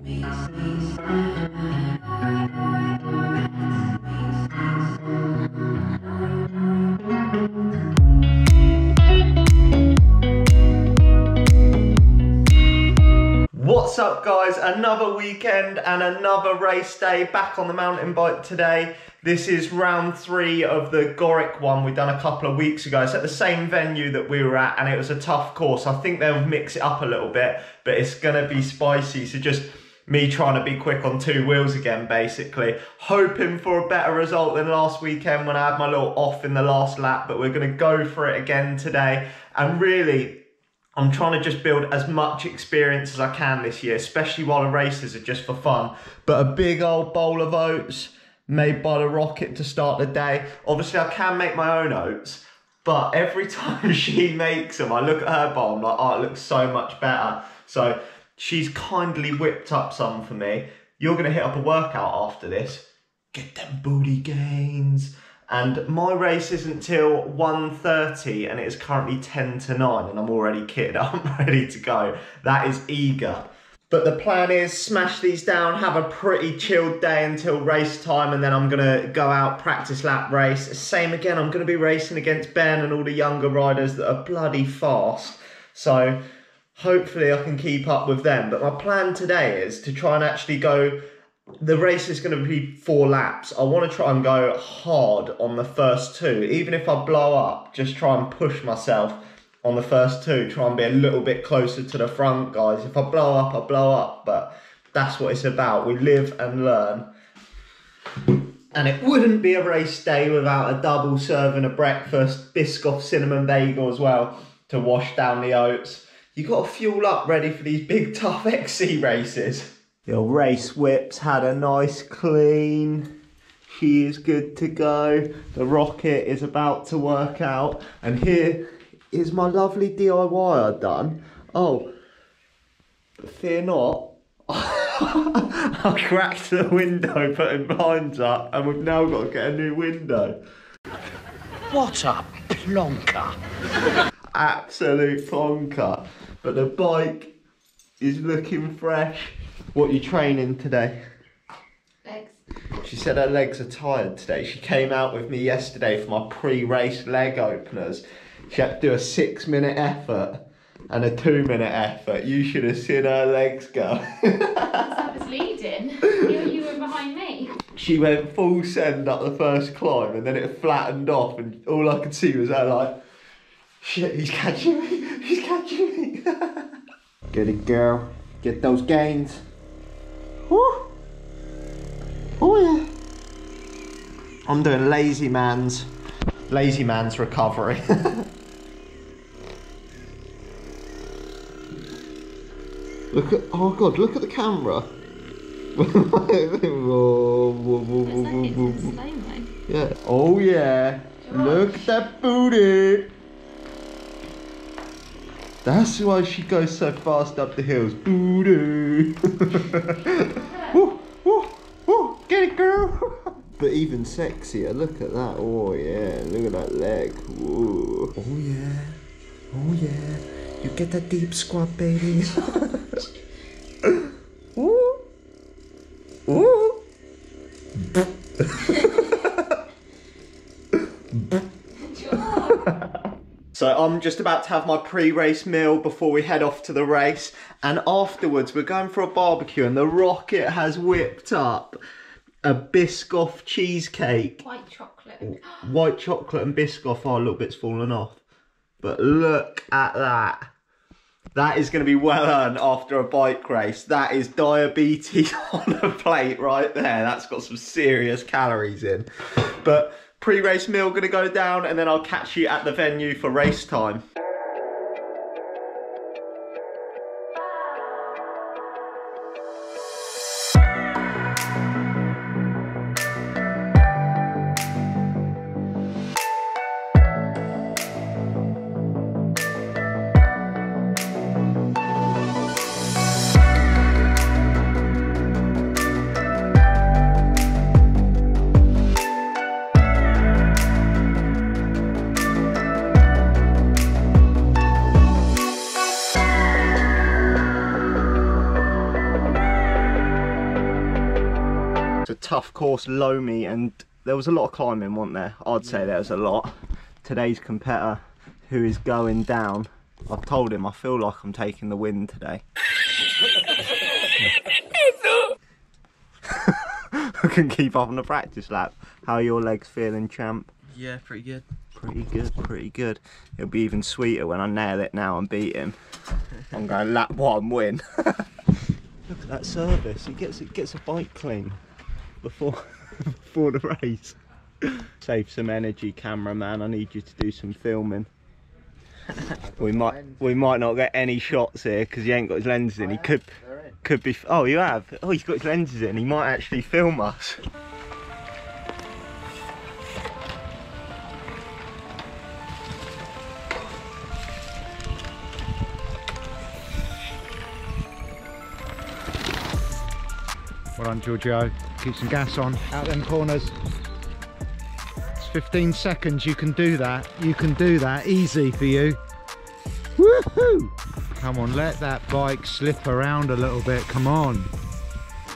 What's up guys? Another weekend and another race day back on the mountain bike today. This is round three of the Gorick one we've done a couple of weeks ago. It's at the same venue that we were at and it was a tough course. I think they'll mix it up a little bit, but it's gonna be spicy. So just me trying to be quick on two wheels again, basically. Hoping for a better result than last weekend when I had my little off in the last lap, but we're gonna go for it again today. And really, I'm trying to just build as much experience as I can this year, especially while the races are just for fun. But a big old bowl of oats made by the Rocket to start the day. Obviously, I can make my own oats, but every time she makes them, I look at her bowl, I'm like, oh, it looks so much better. So she's kindly whipped up some for me. You're gonna hit up a workout after this. Get them booty gains and my race isn't till 1.30 and it is currently 10 to 9 and I'm already kitted up, I'm ready to go. That is eager. But the plan is smash these down, have a pretty chilled day until race time and then I'm gonna go out, practice lap race. Same again, I'm gonna be racing against Ben and all the younger riders that are bloody fast. So hopefully I can keep up with them. But my plan today is to try and actually go the race is going to be four laps. I want to try and go hard on the first two. Even if I blow up, just try and push myself on the first two. Try and be a little bit closer to the front, guys. If I blow up, I blow up. But that's what it's about. We live and learn. And it wouldn't be a race day without a double serving of breakfast, Biscoff cinnamon bagel as well to wash down the oats. You got to fuel up ready for these big tough XC races. Your race whips had a nice clean. She is good to go. The rocket is about to work out. And here is my lovely DIY I've done. Oh, fear not. I cracked the window putting blinds up and we've now got to get a new window. What a plonker. Absolute plonker. But the bike is looking fresh. What are you training today? Legs. She said her legs are tired today. She came out with me yesterday for my pre-race leg openers. She had to do a six minute effort and a two minute effort. You should have seen her legs go. I was leading. You, you were behind me. she went full send up the first climb and then it flattened off and all I could see was her like, shit, he's catching me, he's catching me. Get it girl, get those gains. Woo. Oh yeah. I'm doing lazy man's, lazy man's recovery. look at, oh god, look at the camera. Yeah. Oh yeah. Look at that booty. That's why she goes so fast up the hills. Booty. woo, woo, woo. Get it, girl. But even sexier. Look at that. Oh yeah. Look at that leg. Woo. Oh yeah. Oh yeah. You get that deep squat, baby. Woo. Woo. So I'm just about to have my pre-race meal before we head off to the race. And afterwards we're going for a barbecue and the Rocket has whipped up a Biscoff cheesecake. White chocolate. White chocolate and Biscoff are a little bit's fallen off. But look at that. That is going to be well earned after a bike race. That is diabetes on a plate right there. That's got some serious calories in. But pre-race meal to go down and then I'll catch you at the venue for race time. Tough course, Loamy, and there was a lot of climbing, wasn't there? I'd say there was a lot. Today's competitor, who is going down, I've told him I feel like I'm taking the win today. I can keep up on the practice lap. How are your legs feeling, champ? Yeah, pretty good. Pretty good, pretty good. It'll be even sweeter when I nail it now and beat him. I'm going lap one win. Look at that service. He gets it gets a bike clean before before the race. Save some energy, cameraman. I need you to do some filming. we might we might not get any shots here because he ain't got his lenses in. He could could be. Oh, you have. Oh, he's got his lenses in. He might actually film us. Well done, Giorgio. Keep some gas on. Out them corners. It's 15 seconds. You can do that. You can do that. Easy for you. Woohoo! Come on, let that bike slip around a little bit. Come on.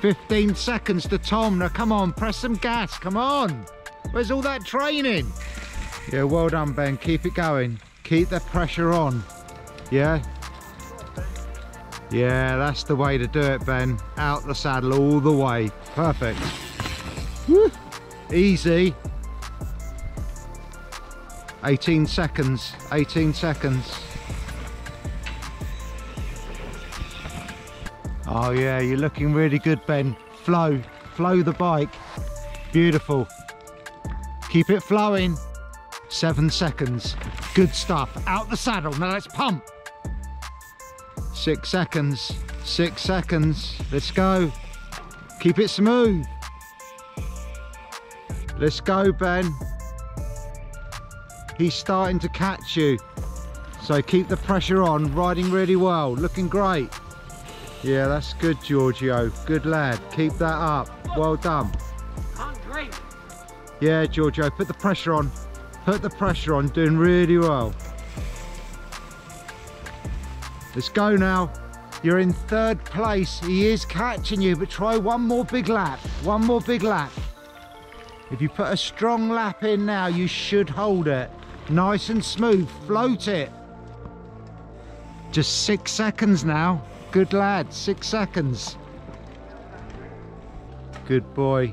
15 seconds to Tom. Now, come on, press some gas. Come on. Where's all that training? Yeah, well done, Ben. Keep it going. Keep the pressure on. Yeah? Yeah, that's the way to do it, Ben. Out the saddle all the way. Perfect. Woo. Easy. 18 seconds. 18 seconds. Oh yeah, you're looking really good, Ben. Flow. Flow the bike. Beautiful. Keep it flowing. Seven seconds. Good stuff. Out the saddle. Now let's pump. Six seconds. Six seconds. Let's go. Keep it smooth. Let's go, Ben. He's starting to catch you. So keep the pressure on. Riding really well. Looking great. Yeah, that's good, Giorgio. Good lad. Keep that up. Well done. Yeah, Giorgio, put the pressure on. Put the pressure on. Doing really well. Let's go now. You're in third place. He is catching you, but try one more big lap. One more big lap. If you put a strong lap in now, you should hold it. Nice and smooth. Float it. Just six seconds now. Good lad. Six seconds. Good boy.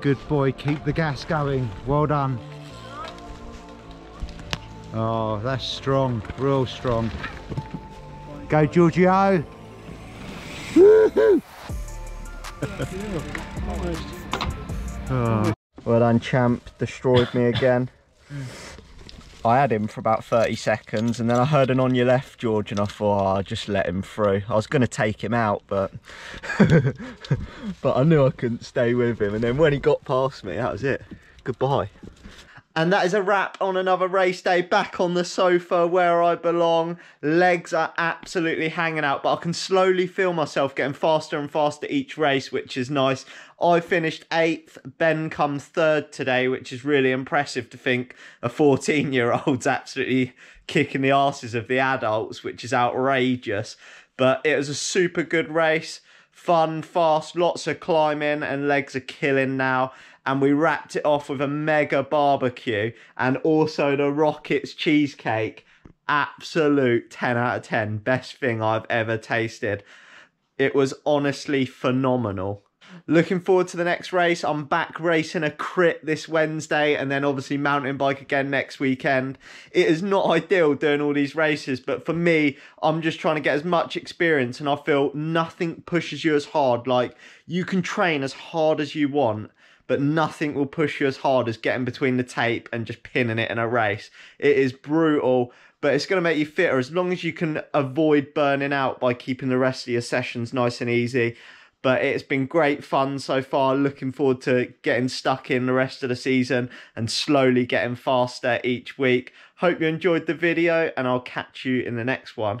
Good boy. Keep the gas going. Well done. Oh, that's strong. Real strong. Go, Giorgio. Oh. Well done, champ. Destroyed me again. I had him for about 30 seconds and then I heard an on your left, George, and I thought, oh, I'll just let him through. I was going to take him out, but but I knew I couldn't stay with him. And then when he got past me, that was it. Goodbye. And that is a wrap on another race day. Back on the sofa where I belong. Legs are absolutely hanging out, but I can slowly feel myself getting faster and faster each race, which is nice. I finished eighth. Ben comes third today, which is really impressive to think a 14 year old's absolutely kicking the asses of the adults, which is outrageous. But it was a super good race. Fun, fast, lots of climbing, and legs are killing now and we wrapped it off with a mega barbecue and also the Rockets cheesecake. Absolute 10 out of 10. Best thing I've ever tasted. It was honestly phenomenal. Looking forward to the next race. I'm back racing a crit this Wednesday and then obviously mountain bike again next weekend. It is not ideal doing all these races, but for me, I'm just trying to get as much experience and I feel nothing pushes you as hard. Like you can train as hard as you want but nothing will push you as hard as getting between the tape and just pinning it in a race. It is brutal, but it's going to make you fitter as long as you can avoid burning out by keeping the rest of your sessions nice and easy. But it's been great fun so far. Looking forward to getting stuck in the rest of the season and slowly getting faster each week. Hope you enjoyed the video, and I'll catch you in the next one.